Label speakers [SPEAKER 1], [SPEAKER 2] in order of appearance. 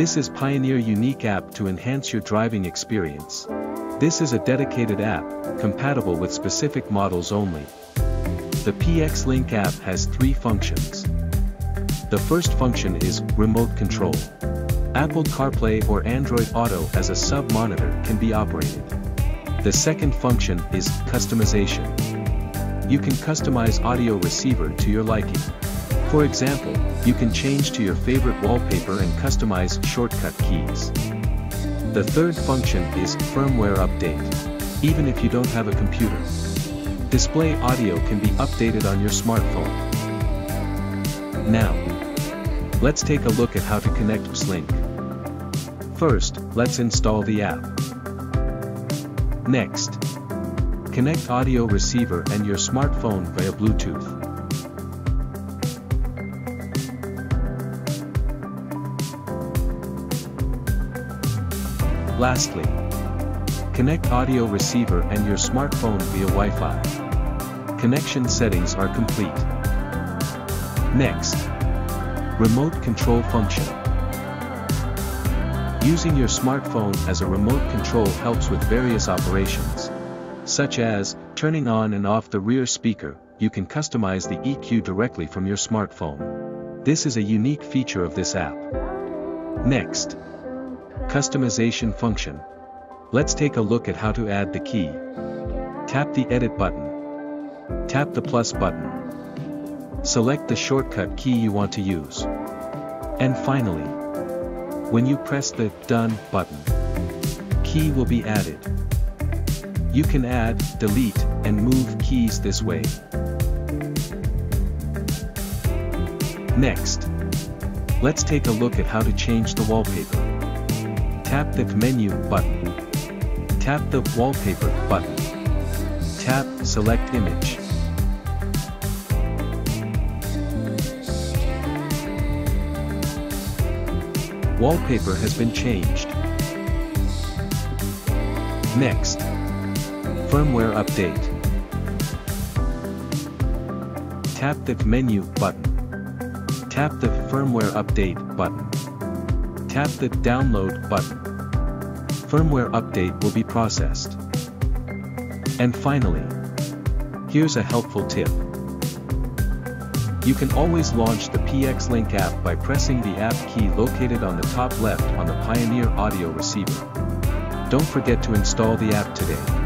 [SPEAKER 1] This is Pioneer unique app to enhance your driving experience. This is a dedicated app, compatible with specific models only. The PxLink app has three functions. The first function is Remote Control. Apple CarPlay or Android Auto as a sub-monitor can be operated. The second function is Customization. You can customize audio receiver to your liking. For example, you can change to your favorite wallpaper and customize shortcut keys. The third function is Firmware Update. Even if you don't have a computer. Display audio can be updated on your smartphone. Now, let's take a look at how to connect PxLink. First, let's install the app. Next, connect audio receiver and your smartphone via Bluetooth. Lastly, connect audio receiver and your smartphone via Wi-Fi. Connection settings are complete. Next, remote control function. Using your smartphone as a remote control helps with various operations, such as turning on and off the rear speaker, you can customize the EQ directly from your smartphone. This is a unique feature of this app. Next, Customization function. Let's take a look at how to add the key. Tap the Edit button. Tap the plus button. Select the shortcut key you want to use. And finally, when you press the Done button, key will be added. You can add, delete, and move keys this way. Next, let's take a look at how to change the wallpaper. Tap the menu button. Tap the wallpaper button. Tap select image. Wallpaper has been changed. Next. Firmware update. Tap the menu button. Tap the firmware update button tap the Download button. Firmware update will be processed. And finally, here's a helpful tip. You can always launch the PxLink app by pressing the app key located on the top left on the Pioneer audio receiver. Don't forget to install the app today.